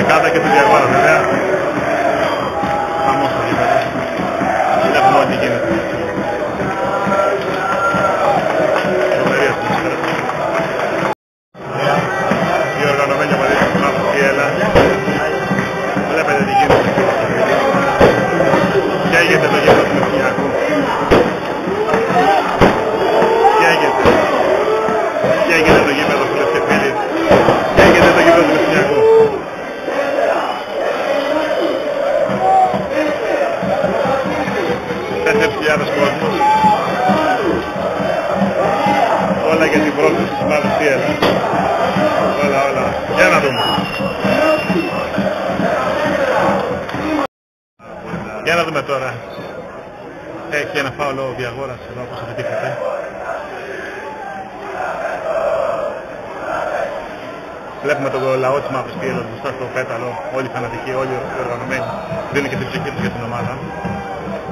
δεκάδα και του Διαγόρα βέβαια. Κόσμος. Όλα για την πρόκληση της ομάδας Πιέλα. Όλα, όλα. Για να δούμε. Για να δούμε τώρα. Έχει ένα φάουλο ο Διαγόρας εδώ όπως απαιτήχατε. Βλέπουμε τον λαό της Μαύρης Πιέλας μπροστά στο πέταλο. Όλοι οι φανατικοί, όλοι οι οργανωμένοι. Δίνουν και την ψυχή τους για την ομάδα.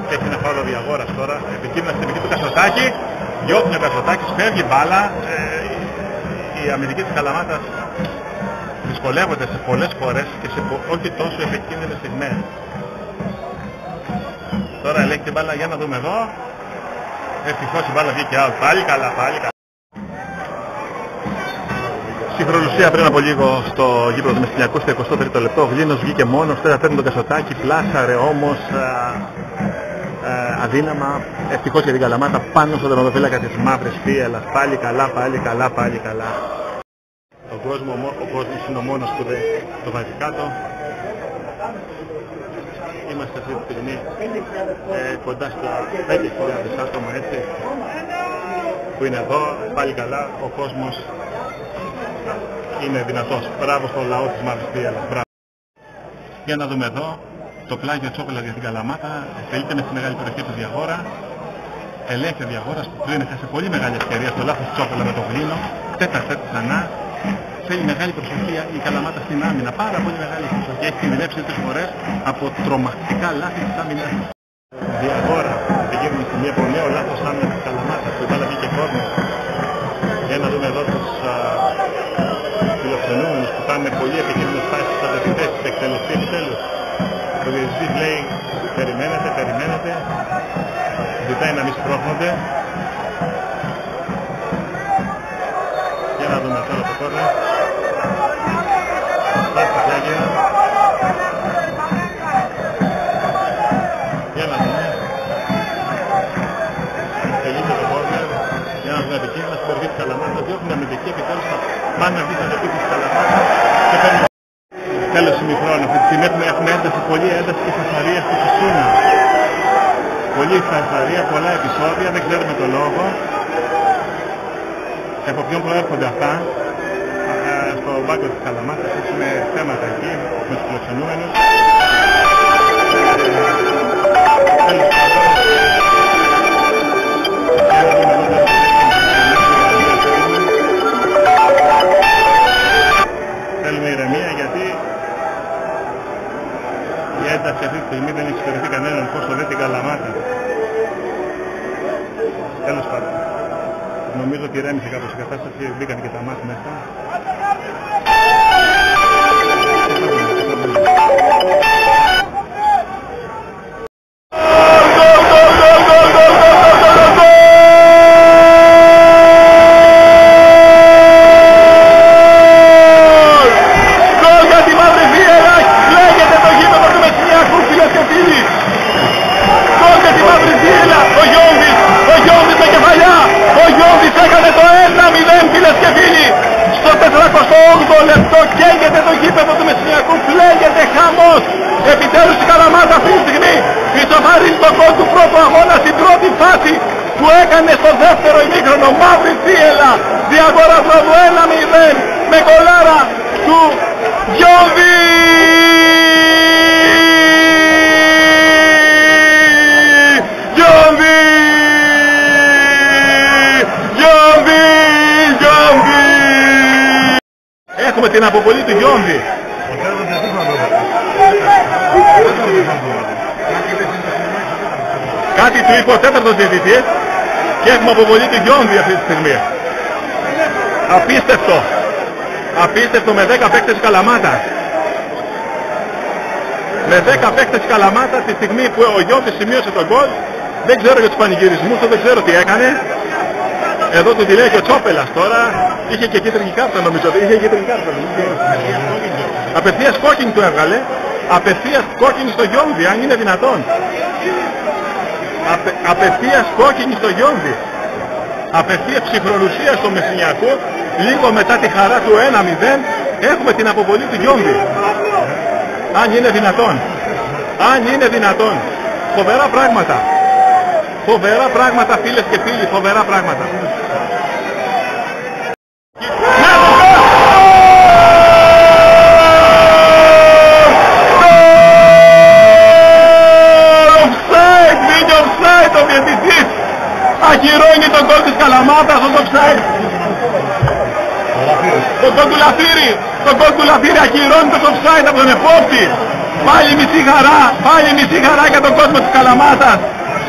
Και έχει ένα φάουλο ο Διαγόρας τώρα. Επικίνδυνα στην επική του Κασοτάκη. Διώχνει ο Κασοτάκης, φεύγει μπάλα. Ε, η αμυντική της Καλαμάτας δυσκολεύονται σε πολλές φορές και σε πο- όχι τόσο επικίνδυνες στιγμές. Τώρα ελέγχει την μπάλα για να δούμε εδώ. Ευτυχώς η μπάλα βγήκε out. Πάλι καλά, πάλι καλά. Συγχρονουσία πριν από λίγο στο γήπεδο του Μεσσηνιακού στο 23ο λεπτό. Ο Γλίνος βγήκε μόνος, τώρα παίρνει τον Κασοτάκη, πλάσαρε όμως α, α, αδύναμα. Ευτυχώς για την Καλαμάτα πάνω στον τερματοφύλακα της Μαύρης Φίελας. Πάλι καλά, πάλι καλά, πάλι καλά. Ο, κόσμο, ο κόσμος είναι ο μόνος που δεν το βάζει κάτω. Είμαστε αυτή τη στιγμή ε, κοντά στα 5.000 άτομα έτσι που είναι εδώ. Πάλι καλά, ο κόσμος είναι δυνατός. Μπράβο στο λαό της Μαύρης Φίελας. Μπράβο. Για να δούμε εδώ το πλάγιο Τσόκολα για την Καλαμάτα. Τελείται με στη μεγάλη περιοχή του Διαγόρα. Ελέγχει ο Διαγόρας που πριν έχασε πολύ μεγάλη ευκαιρία στο λάθος Τσόκολα με το Γλίνο. Τέτα τέτα ξανά. Θέλει μεγάλη προσοχή η Καλαμάτα στην άμυνα. Πάρα πολύ μεγάλη προσοχή. Έχει κινδυνεύσει τρεις φορές από τρομακτικά λάθη της άμυνας. Διαγόρα. Πηγαίνουμε σε μια από νέο λάθος άμυνας της Καλαμάτας. Που η μπάλα βγήκε κόρνο. Για να δούμε εδώ τους α, φιλοξενούμενους που κάνουν πολύ επικίνδυνες φάσεις στα δευτές της εκτελεστή επιτέλους. Ο διευθυντής λέει περιμένετε, περιμένετε. Ζητάει να μη σπρώχνονται. Για να δούμε τώρα το κόρνο. Πάει στα πλάγια. Για να δούμε. Τελείται το κόρνερ. Για να δούμε επικίνδυνα στην κορυφή της Καλαμάτας. Διώχνουν αμυντική επιτέλους θα πάνε να βγει στην επίκη της Καλαμάτας. Και παίρνουν τέλος ημιχρόνου. Αυτή τη στιγμή έχουμε, έχουμε ένταση, πολλή ένταση και φασαρία στη Φυσούνα. Πολλή φασαρία, πολλά επεισόδια, δεν ξέρουμε το λόγο. Και από ποιον προέρχονται αυτά. Ε, Στο μπάγκο της Καλαμάτας έχουμε θέματα εκεί με τους φιλοξενούμενους. Ότι ηρέμησε κάπως η κατάσταση, μπήκαν και τα μάτια μέσα. Πρώτη φάση που έκανε στο δεύτερο ημίχρονο. Μαύρη Θίελα διαγόρα βράδου 1-0 με κολάρα του Γιώβη. Γιώβη. Γιώβη Γιώβη. Έχουμε την αποβολή του Γιόνδη. Κάτι του είπε ο τέταρτος διαιτητής και έχουμε αποβολή του Γιόνδη αυτή τη στιγμή. Απίστευτο. Απίστευτο με 10 παίκτες Καλαμάτα. με 10 παίκτες Καλαμάτα τη στιγμή που ο Γιώργης σημείωσε τον γκολ. Δεν ξέρω για τους πανηγυρισμούς, του, δεν ξέρω τι έκανε. Εδώ του τη λέει και ο Τσόπελας τώρα. Είχε και κίτρινη κάρτα νομίζω. Είχε κίτρινη κάρτα. Απευθείας κόκκινη του έβγαλε. Απευθείας κόκκινη στο Γιώργη, αν είναι δυνατόν. Απε, απευθείας κόκκινη στο Γιώργη. Απευθείας ψυχρολουσία στο Μεσσηνιακό. Λίγο μετά τη χαρά του 1-0 έχουμε την αποβολή του Γιώργη. Αν είναι δυνατόν. Αν είναι δυνατόν. Φοβερά πράγματα. Φοβερά πράγματα φίλες και φίλοι. Φοβερά πράγματα. Offside. Τον κόλ του Λαφύρη. Τον κόλ του Λαφύρη ακυρώνει το offside από τον επόπτη. Πάλι μισή χαρά. Πάλι μισή χαρά για τον κόσμο της Καλαμάτας.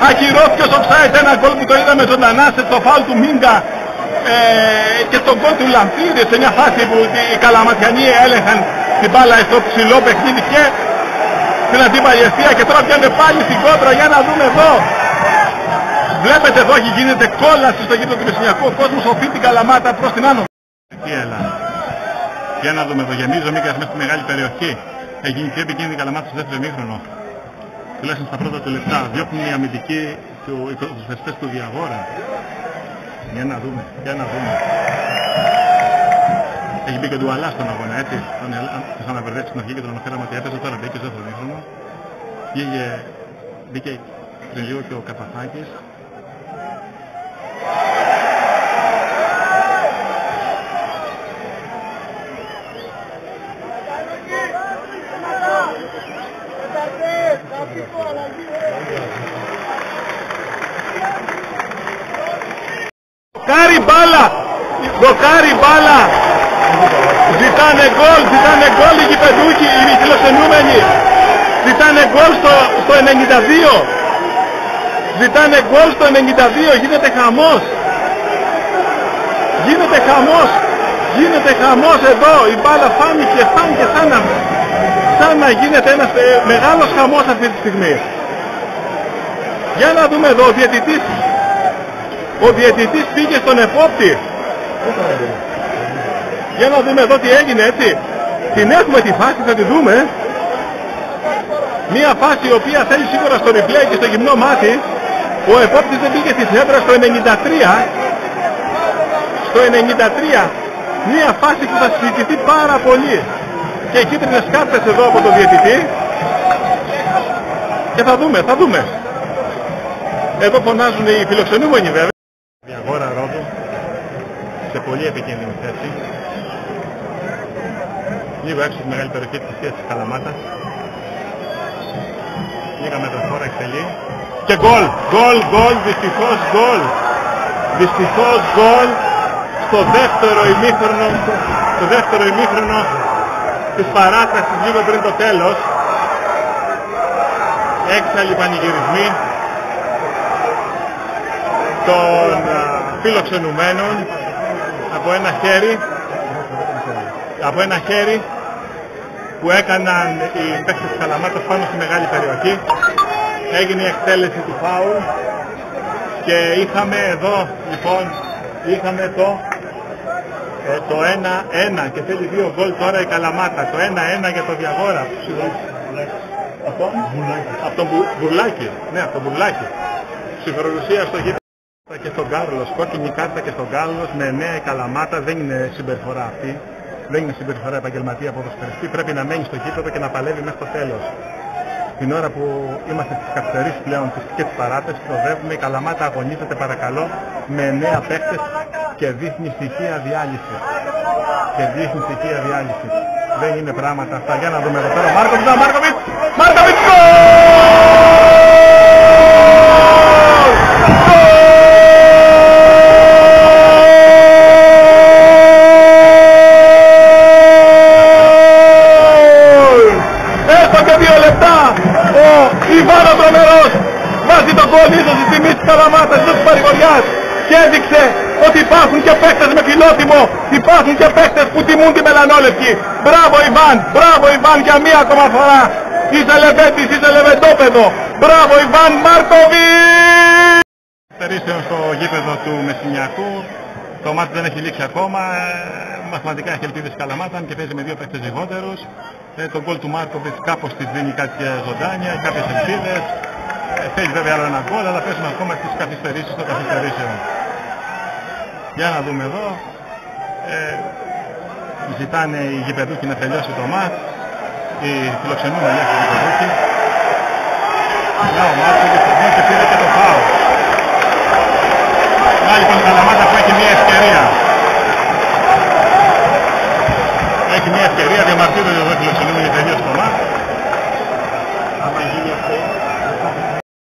Ακυρώθηκε ως offside ένα κόλ που το είδαμε ζωντανά σε το φάουλ του Μίγκα ε, και στον κόλ του Λαφύρη σε μια φάση που οι Καλαματιανοί έλεγχαν την μπάλα στο ψηλό παιχνίδι και στην αντίπαλη και τώρα πιάνε πάλι στην κόντρα για να δούμε εδώ Βλέπετε εδώ έχει γίνεται κόλαση στο γήπεδο του Μεσσηνιακού. Ο κόσμος οφεί την καλαμάτα προς την άνω. Τι έλα. Για να δούμε εδώ. Γεμίζει ο Μίκας μέσα στη μεγάλη περιοχή. Έχει γίνει και επικίνδυνη καλαμάτα στο δεύτερο μήχρονο. Τουλάχιστον στα πρώτα του λεπτά. Διώχνουν οι αμυντικοί του υπεροσφαιριστές τους Διαγόρα. Για να δούμε. Για να δούμε. Έχει μπει και ο Ντουαλά στον αγώνα, έτσι. Τον είχαμε μπερδέψει στην αρχή και τον αναφέραμε ότι έπαιζε τώρα μπήκε στο δεύτερο μήχρονο. Βγήκε, μπήκε πριν λίγο και ο Καπαθάκης Κάρι μπάλα! Δοκάρι μπάλα! Ζητάνε γκολ, ζητάνε γκολ οι γηπεδούχοι, οι φιλοξενούμενοι. Ζητάνε γκολ στο, στο 92. Ζητάνε γκολ στο 92, γίνεται χαμός. Γίνεται χαμός. Γίνεται χαμός εδώ. Η μπάλα φάνηκε, φάνηκε σαν να, σαν να γίνεται ένας ε, μεγάλος χαμός αυτή τη στιγμή. Για να δούμε εδώ, ο διαιτητής ο διαιτητής πήγε στον επόπτη. Για να δούμε εδώ τι έγινε έτσι. Την έχουμε τη φάση, θα τη δούμε. Μία φάση η οποία θέλει σίγουρα στο replay και στο γυμνό μάτι. Ο επόπτης δεν πήγε στη σέντρα στο 93. Στο 93. Μία φάση που θα συζητηθεί πάρα πολύ. Και οι κίτρινες κάρτες εδώ από τον διαιτητή. Και θα δούμε, θα δούμε. Εδώ φωνάζουν οι φιλοξενούμενοι βέβαια σε πολύ επικίνδυνη θέση. Λίγο έξω τη μεγάλη περιοχή της θυσίας της Καλαμάτας. Λίγα μέτρα χώρα εκτελεί. Και γκολ! Γκολ, γκολ, δυστυχώς γκολ! Δυστυχώς γκολ στο δεύτερο ημίχρονο, στο δεύτερο ημίχρονο της παράστασης λίγο πριν το τέλος. Έξαλλοι πανηγυρισμοί των φιλοξενουμένων από ένα χέρι από ένα χέρι που έκαναν οι παίκτες της Καλαμάτας πάνω στη μεγάλη περιοχή. Έγινε η εκτέλεση του φάουλ και είχαμε εδώ λοιπόν είχαμε το ε, το 1-1 και θέλει δύο γκολ τώρα η Καλαμάτα. Το 1-1 για το Διαγόρα. Από, από τον Μπουρλάκη ναι από τον Μπουρλάκη ψηφορουσία στο γήπεδο και στον Κάρλος, κόκκινη κάρτα και στον Κάρλος με νέα καλαμάτα δεν είναι συμπεριφορά αυτή. Δεν είναι συμπεριφορά επαγγελματία ποδοσφαιριστή. Πρέπει να μένει στο γήπεδο και να παλεύει μέχρι το τέλος. Την ώρα που είμαστε στις καθυστερήσεις πλέον και τις παράτες, προδεύουμε, η Καλαμάτα αγωνίζεται παρακαλώ με νέα παίκτες και δείχνει στοιχεία διάλυσης. Και δείχνει στοιχεία διάλυσης. Δεν είναι πράγματα αυτά. Για να δούμε εδώ πέρα. Μάρκοβιτς, Μάρκοβιτς, Μάρκοβιτς, Ιβάνο Τρομερός βάζει τον κόλ ίσως στη τιμή της Καλαμάτας της παρηγοριάς και έδειξε ότι υπάρχουν και παίκτες με φιλότιμο, υπάρχουν και παίκτες που τιμούν τη μελανόλευκη. Μπράβο Ιβάν, μπράβο Ιβάν για μία ακόμα φορά. Είσαι λεβέντης, είσαι λεβεντόπεδο. Μπράβο Ιβάν Μάρκοβιτς. Περίσεων στο γήπεδο του Μεσσηνιακού. Το μάτι δεν έχει λήξει ακόμα. Ε, Μαθηματικά έχει ελπίδες Καλαμάτα και παίζει με δύο παίκτες λιγότερους. Ε, το γκολ του Μάρκοβιτ κάπως της δίνει κάποια ζωντάνια, κάποιες ελπίδες. Ε, θέλει βέβαια άλλο ένα γκολ, αλλά πέσουμε ακόμα στις καθυστερήσεις των καθυστερήσεων. Για να δούμε εδώ. Ε, ζητάνε οι γηπεδούκοι να τελειώσει το μάτς. Οι φιλοξενούμενοι έχουν γηπεδούκοι. Να ο Μάρκοβιτ και πήρε και το φάου. Να λοιπόν η Καλαμάτα που έχει μια ευκαιρία. Έχει μια ευκαιρία, διαμαρτύρονται